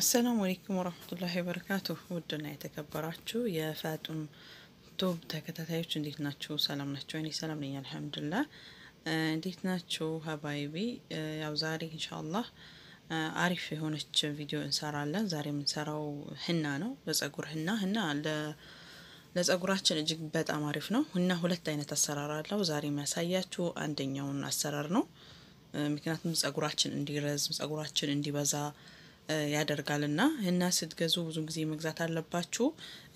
አሰላሙ አለይኩም ወረህመቱላሂ ወበረካቱ። ውድና የተከበራችሁ የፋጡም ቶብ ተከታታዮች እንዴት ናችሁ? ሰላም ናቸው? እኔ ሰላም ነኝ አልሐምዱሊላህ። እንዴት ናችሁ ሀባይቢ? ያው ዛሬ ኢንሻአላህ አሪፍ የሆነች ቪዲዮ እንሰራለን። ዛሬ የምንሰራው ህና ነው፣ በጸጉር ህና። ህና ለጸጉራችን እጅግ በጣም አሪፍ ነው። ህና ሁለት አይነት አሰራር አለው። ዛሬ የሚያሳያችሁ አንደኛውን አሰራር ነው። ምክንያቱም ጸጉራችን እንዲረዝም ጸጉራችን እንዲበዛ ያደርጋል እና ህና ስትገዙ ብዙ ጊዜ መግዛት አለባችሁ።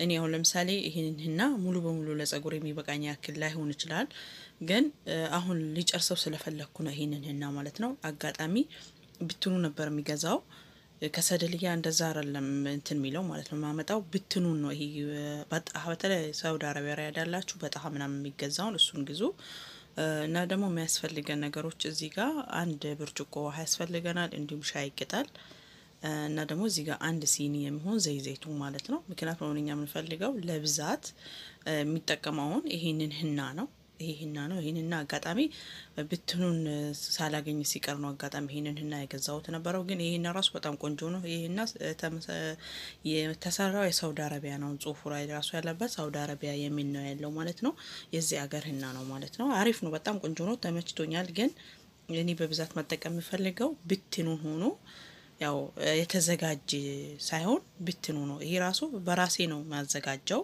እኔ አሁን ለምሳሌ ይህንን ህና ሙሉ በሙሉ ለጸጉር የሚበቃኝ ያክል ላይሆን ይችላል፣ ግን አሁን ሊጨርሰው ስለፈለግኩ ነው ይህንን ህና ማለት ነው። አጋጣሚ ብትኑ ነበር የሚገዛው ከሰደልያ እንደዛ አይደለም እንትን የሚለው ማለት ነው። ማመጣው ብትኑን ነው። ይሄ በተለይ ሳውዲ አረቢያ ያዳላችሁ በጣሀ ምናምን የሚገዛውን እሱን ግዙ። እና ደግሞ የሚያስፈልገን ነገሮች እዚህ ጋር አንድ ብርጭቆ ውሃ ያስፈልገናል፣ እንዲሁም ሻይ ቅጠል እና ደግሞ እዚህ ጋር አንድ ሲኒ የሚሆን ዘይ ዘይቱን ማለት ነው። ምክንያቱም እኛ የምንፈልገው ለብዛት የሚጠቀመውን ይሄንን ህና ነው። ይሄ ህና ነው። ይሄን ህና አጋጣሚ ብትኑን ሳላገኝ ሲቀር ነው አጋጣሚ ይሄንን ህና የገዛሁት ነበረው። ግን ይሄን ራሱ በጣም ቆንጆ ነው። ይሄ ህና የተሰራው የሳውዲ አረቢያ ነው። ጽሁፉ ላይ ራሱ ያለበት ሳውዲ አረቢያ የሚል ነው ያለው ማለት ነው። የዚህ ሀገር ህና ነው ማለት ነው። አሪፍ ነው። በጣም ቆንጆ ነው። ተመችቶኛል። ግን እኔ በብዛት መጠቀም የምፈልገው ብትኑን ሆኖ ያው የተዘጋጀ ሳይሆን ብትኑ ነው። ይሄ ራሱ በራሴ ነው የሚያዘጋጀው።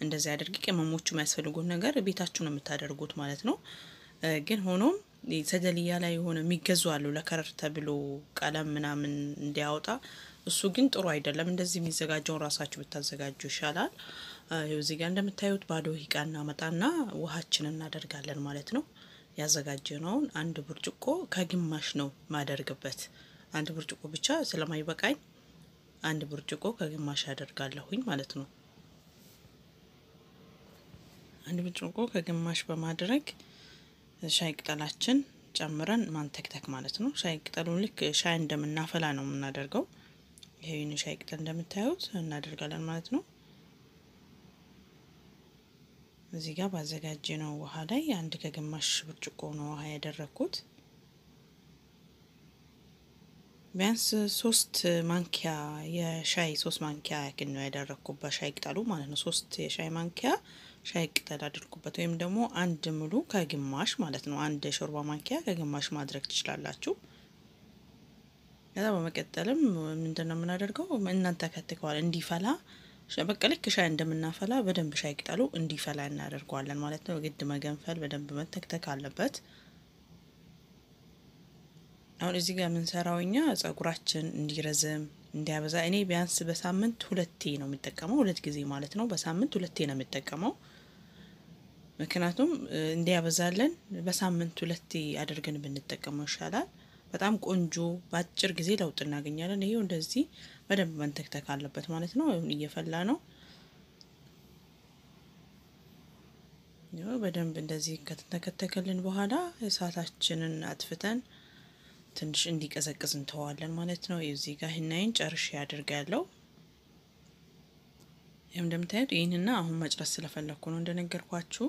እንደዚህ አድርጊ ቅመሞቹ የሚያስፈልጉት ነገር ቤታችሁ ነው የምታደርጉት ማለት ነው። ግን ሆኖም ሰደልያ ላይ የሆነ የሚገዙ አሉ ለከረር ተብሎ ቀለም ምናምን እንዲያወጣ። እሱ ግን ጥሩ አይደለም። እንደዚህ የሚዘጋጀውን ራሳችሁ ብታዘጋጁ ይሻላል። እዚህ ጋር እንደምታዩት ባዶ ሂቃ እናመጣና ውሃችንን እናደርጋለን ማለት ነው። ያዘጋጀነውን አንድ ብርጭቆ ከግማሽ ነው ማደርግበት አንድ ብርጭቆ ብቻ ስለማይበቃኝ አንድ ብርጭቆ ከግማሽ አደርጋለሁኝ ማለት ነው። አንድ ብርጭቆ ከግማሽ በማድረግ ሻይ ቅጠላችን ጨምረን ማንተክተክ ማለት ነው። ሻይ ቅጠሉን ልክ ሻይ እንደምናፈላ ነው የምናደርገው። ይሄን ሻይ ቅጠል እንደምታዩት እናደርጋለን ማለት ነው። እዚህ ጋር ባዘጋጀ ነው ውሃ ላይ አንድ ከግማሽ ብርጭቆ ነው ውሃ ያደረግኩት። ቢያንስ ሶስት ማንኪያ የሻይ ሶስት ማንኪያ ያክል ነው ያደረግኩበት ሻይ ቅጠሉ ማለት ነው። ሶስት የሻይ ማንኪያ ሻይ ቅጠል አድርጉበት፣ ወይም ደግሞ አንድ ሙሉ ከግማሽ ማለት ነው። አንድ ሾርባ ማንኪያ ከግማሽ ማድረግ ትችላላችሁ። ከዛ በመቀጠልም ምንድን ነው የምናደርገው እናንተ ከትከዋል እንዲፈላ በቃ ልክ ሻይ እንደምናፈላ በደንብ ሻይ ቅጠሉ እንዲፈላ እናደርገዋለን ማለት ነው። ግድ መገንፈል በደንብ መተክተክ አለበት። አሁን እዚህ ጋር የምንሰራው እኛ ጸጉራችን እንዲረዝም እንዲያበዛ፣ እኔ ቢያንስ በሳምንት ሁለቴ ነው የሚጠቀመው፣ ሁለት ጊዜ ማለት ነው። በሳምንት ሁለቴ ነው የሚጠቀመው። ምክንያቱም እንዲያበዛለን በሳምንት ሁለቴ አድርገን ብንጠቀመው ይሻላል። በጣም ቆንጆ በአጭር ጊዜ ለውጥ እናገኛለን። ይሄው እንደዚህ በደንብ መንተክተክ አለበት ማለት ነው። እየፈላ ነው። በደንብ እንደዚህ ከተንተከተከልን በኋላ እሳታችንን አጥፍተን ትንሽ እንዲቀዘቅዝ እንተዋለን ማለት ነው። እዚህ ጋር ህናይን ጨርሼ ያድርጋ ያለው ይህም እንደምታዩት ይህንና አሁን መጭረስ ስለፈለግኩ ነው እንደነገርኳችሁ።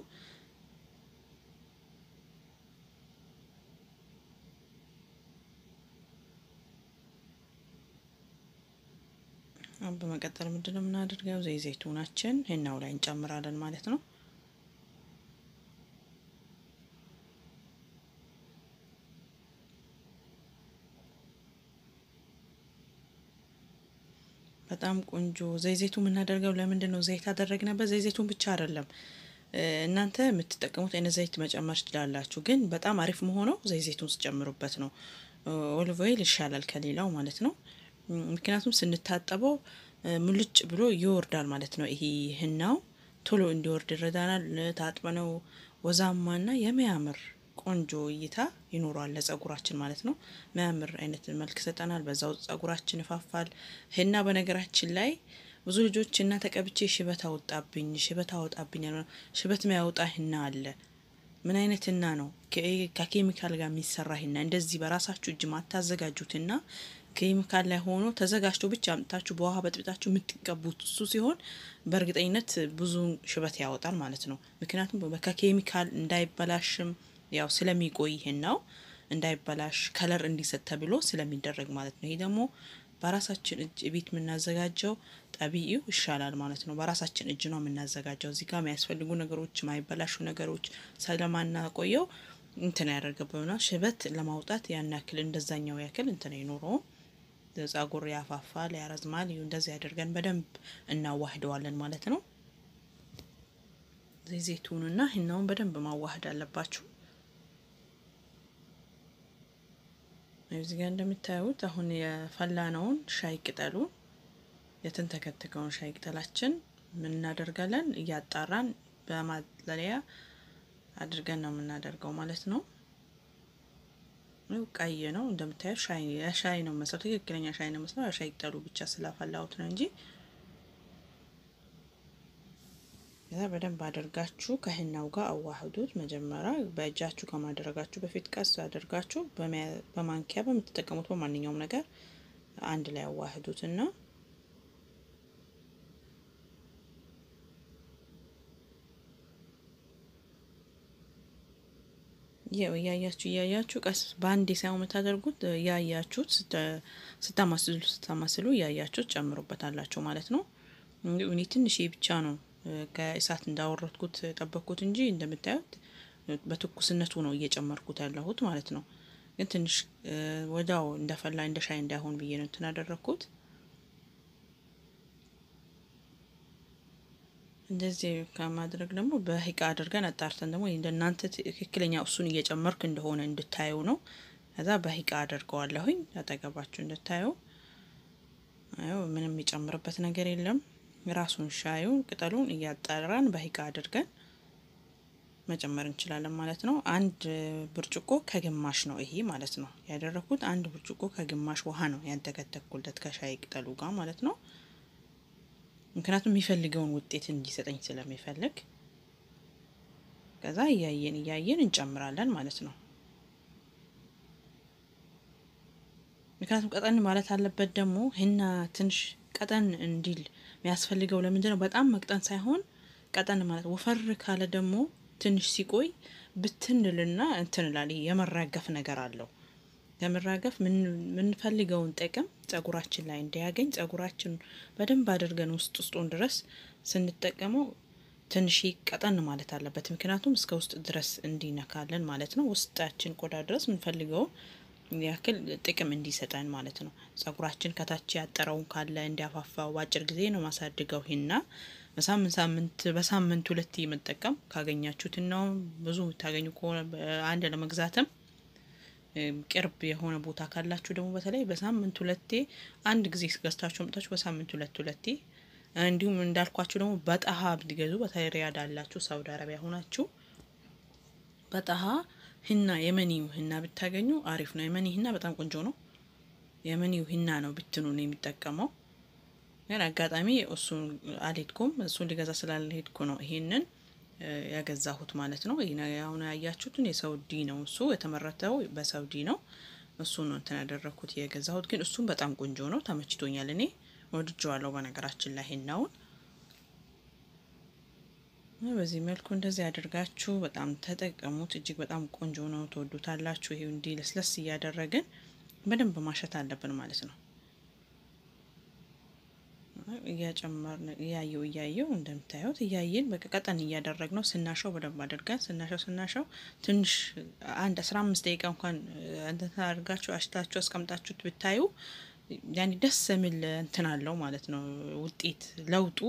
በመቀጠል ምንድን ነው የምናደርገው ዘይ ዘይቱናችን ህናው ላይ እንጨምራለን ማለት ነው። በጣም ቆንጆ ዘይ ዘይቱ የምናደርገው ለምንድን ነው ዘይት አደረግንበት? ዘይ ዘይቱን ብቻ አይደለም እናንተ የምትጠቀሙት አይነት ዘይት መጨመር ትችላላችሁ። ግን በጣም አሪፍ መሆነው ዘይ ዘይቱን ስጨምሩበት ነው። olive oil ይሻላል ከሌላው ማለት ነው። ምክንያቱም ስንታጠበው ሙልጭ ብሎ ይወርዳል ማለት ነው። ይሄ ሂናው ቶሎ እንዲወርድ ይረዳናል። ታጥበነው ወዛማና የሚያምር ቆንጆ እይታ ይኖረዋል ለጸጉራችን ማለት ነው። የሚያምር አይነት መልክ ይሰጠናል። በዛው ጸጉራችን ይፋፋል። ሂና በነገራችን ላይ ብዙ ልጆች እና ተቀብቼ ሽበት አወጣብኝ፣ ሽበት አወጣብኝ ሽበት የሚያወጣ ሂና አለ። ምን አይነት ሂና ነው? ከኬሚካል ጋር የሚሰራ ሂና እንደዚህ በራሳችሁ እጅ ማታዘጋጁት ሂና ኬሚካል ላይ ሆኖ ተዘጋጅቶ ብቻ አምጥታችሁ በውሃ በጥብጣችሁ የምትቀቡት እሱ ሲሆን በእርግጠኝነት ብዙ ሽበት ያወጣል ማለት ነው። ምክንያቱም ከኬሚካል እንዳይበላሽም ያው ስለሚቆይ ይሄን ነው እንዳይበላሽ color እንዲሰጥ ተብሎ ስለሚደረግ ማለት ነው። ይሄ ደግሞ በራሳችን እጅ ቤት የምናዘጋጀው ጠቢዒው ይሻላል ማለት ነው። በራሳችን እጅ ነው የምናዘጋጀው። እዚህ ጋር የሚያስፈልጉ ነገሮች፣ ማይበላሹ ነገሮች ስለማናቆየው እንትን ያደርግብና ሽበት ለማውጣት ያን ያክል እንደዛኛው ያክል እንትን አይኖረውም። ጸጉር ያፋፋል፣ ያረዝማል። እንደዚህ አድርገን በደንብ እናዋህደዋለን ማለት ነው። ዘይቱንና ሂናውን በደንብ ማዋሃድ አለባችሁ። እዚህ ጋር እንደምታዩት አሁን የፈላነውን ሻይ ቅጠሉን የተንተከተከውን ሻይ ቅጠላችን ምን እናደርጋለን? እያጣራን በማጥለያ አድርገን ነው የምናደርገው ማለት ነው። ቀይ ነው እንደምታዩት ሻይ ሻይ ነው መስለው ትክክለኛ ሻይ ነው መስለው ሻይ ቅጠሉ ብቻ ስላፈላሁት ነው እንጂ ከዛ በደንብ አድርጋችሁ ከሂናው ጋር አዋህዱት። መጀመሪያ በእጃችሁ ከማድረጋችሁ በፊት ቀስ አድርጋችሁ በማንኪያ በምትጠቀሙት በማንኛውም ነገር አንድ ላይ አዋህዱት እና ያው እያያችሁ እያያችሁ ቀስ በአንዴ ሳይሆን የምታደርጉት እያያችሁት ስታማስሉ ስታማስሉ እያያችሁት ጨምሩበታላችሁ ማለት ነው። እኔ ትንሽ ብቻ ነው ከእሳት እንዳወረድኩት ጠበቅኩት እንጂ እንደምታዩት በትኩስነቱ ነው እየጨመርኩት ያለሁት ማለት ነው። ግን ትንሽ ወዳው እንደፈላ እንደ ሻይ እንዳይሆን ብዬ ነው እንትን ያደረግኩት። እንደዚህ ከማድረግ ደግሞ በሂቃ አድርገን አጣርተን ደግሞ እንደናንተ ትክክለኛ እሱን እየጨመርክ እንደሆነ እንድታዩ ነው። ከዛ በሂቃ አድርገዋለሁኝ አጠገባችሁ እንድታዩ። ምንም የጨምርበት ነገር የለም። ራሱን ሻዩን ቅጠሉን እያጣራን በሂቃ አድርገን መጨመር እንችላለን ማለት ነው። አንድ ብርጭቆ ከግማሽ ነው ይሄ ማለት ነው ያደረኩት። አንድ ብርጭቆ ከግማሽ ውሃ ነው ያንተከተኩለት ከሻይ ቅጠሉ ጋር ማለት ነው። ምክንያቱም የሚፈልገውን ውጤት እንዲሰጠኝ ስለሚፈልግ ከዛ እያየን እያየን እንጨምራለን ማለት ነው። ምክንያቱም ቀጠን ማለት አለበት ደግሞ ሂና ትንሽ ቀጠን እንዲል የሚያስፈልገው ለምንድን ነው? በጣም መቅጠን ሳይሆን ቀጠን ማለት ወፈር ካለ ደግሞ ትንሽ ሲቆይ ብትንልና እንትንላል የመራገፍ ነገር አለው። ለመራገፍ የምንፈልገውን ጥቅም ጸጉራችን ላይ እንዲያገኝ ጸጉራችን በደንብ አድርገን ውስጥ ውስጡን ድረስ ስንጠቀመው ትንሽ ቀጠን ማለት አለበት። ምክንያቱም እስከ ውስጥ ድረስ እንዲነካለን ማለት ነው። ውስጣችን ቆዳ ድረስ የምንፈልገውን ያክል ጥቅም እንዲሰጠን ማለት ነው። ጸጉራችን ከታች ያጠረውን ካለ እንዲያፋፋው በአጭር ጊዜ ነው ማሳድገው ሂና በሳምንት ሳምንት በሳምንት ሁለቴ መጠቀም ካገኛችሁት ነው። ብዙ የምታገኙ ከሆነ አንድ ለመግዛትም ቅርብ የሆነ ቦታ ካላችሁ ደግሞ በተለይ በሳምንት ሁለቴ አንድ ጊዜ ገዝታችሁ መጣችሁ በሳምንት ሁለት ሁለቴ እንዲሁም እንዳልኳችሁ ደግሞ በጣሃ ብትገዙ በተለይ ሪያድ አላችሁ ሳውዲ አረቢያ ሆናችሁ በጣሃ ሂና የመኒው ሂና ብታገኙ አሪፍ ነው። የመኒ ሂና በጣም ቆንጆ ነው። የመኒው ሂና ነው ብትኑ ነው የሚጠቀመው። ግን አጋጣሚ እሱን አልሄድኩም። እሱን ሊገዛ ስላልሄድኩ ነው ይሄንን ያገዛሁት ማለት ነው። አሁን ያያችሁትን የሳውዲ ነው እሱ የተመረተው በሳውዲ ነው። እሱ ነው እንትን ያደረግኩት የገዛሁት። ግን እሱም በጣም ቆንጆ ነው፣ ተመችቶኛል። እኔ ወድጀዋለሁ። በነገራችን ላይ ሂናውን በዚህ መልኩ እንደዚህ አድርጋችሁ በጣም ተጠቀሙት። እጅግ በጣም ቆንጆ ነው፣ ትወዱታላችሁ። ይሄው እንዲህ ለስለስ እያደረግን በደንብ ማሸት አለብን ማለት ነው። እያጨመርን እያየው እያየው እንደምታዩት እያየን በቃ ቀጠን እያደረግ ነው። ስናሻው በደንብ አድርገን ስናሻው ስናሻው ትንሽ አንድ አስራ አምስት ደቂቃ እንኳን እንትን አድርጋችሁ አሽታችሁ አስቀምጣችሁት ብታዩ ያኔ ደስ የሚል እንትን አለው ማለት ነው። ውጤት ለውጡ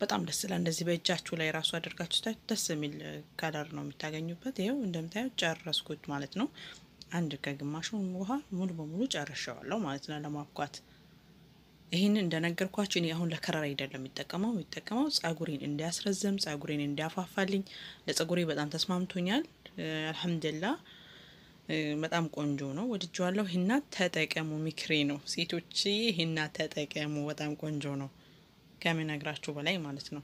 በጣም ደስ ይላል። እንደዚህ በእጃችሁ ላይ ራሱ አድርጋችሁ ታችሁ ደስ የሚል ከለር ነው የምታገኙበት። ይኸው እንደምታዩት ጨረስኩት ማለት ነው። አንድ ከግማሹ ውሃ ሙሉ በሙሉ ጨርሻዋለሁ ማለት ነው ለማብኳት ይህንን እንደነገርኳችሁ እኔ አሁን ለከረር አይደለም የሚጠቀመው የሚጠቀመው ጸጉሬን እንዲያስረዝም ጸጉሬን እንዲያፋፋልኝ ለጸጉሬ በጣም ተስማምቶኛል። አልሐምዱላ በጣም ቆንጆ ነው፣ ወድጀዋለሁ። ሂና ተጠቀሙ፣ ምክሬ ነው። ሴቶች ሂና ተጠቀሙ፣ በጣም ቆንጆ ነው ከምነግራችሁ በላይ ማለት ነው።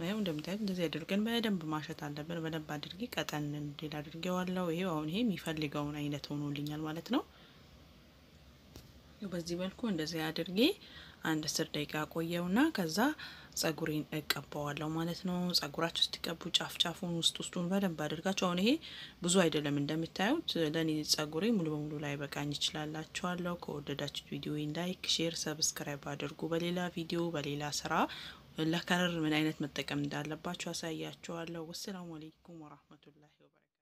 ይኸው እንደምታዩት እንደዚህ አድርገን በደንብ ማሸት አለብን። በደንብ አድርጌ ቀጠን እንዲል አድርጌዋለሁ። ይሄው አሁን ይሄ የሚፈልገውን አይነት ሆኖልኛል ማለት ነው። በዚህ መልኩ እንደዚህ አድርጌ አንድ አስር ደቂቃ ቆየውና ከዛ ጸጉሬን እቀባዋለሁ ማለት ነው። ጸጉራችሁ ስትቀቡ ጫፍ ጫፉን ውስጥ ውስጡን በደንብ አድርጋችሁ አሁን ይሄ ብዙ አይደለም እንደምታዩት ለእኔ ጸጉሬ ሙሉ በሙሉ ላይ በቃኝ ይችላላችኋለሁ። ከወደዳችሁት ቪዲዮ like፣ share፣ subscribe አድርጉ። በሌላ ቪዲዮ በሌላ ስራ ለ color ምን አይነት መጠቀም እንዳለባችሁ አሳያችኋለሁ። والسلام عليكم ورحمة الله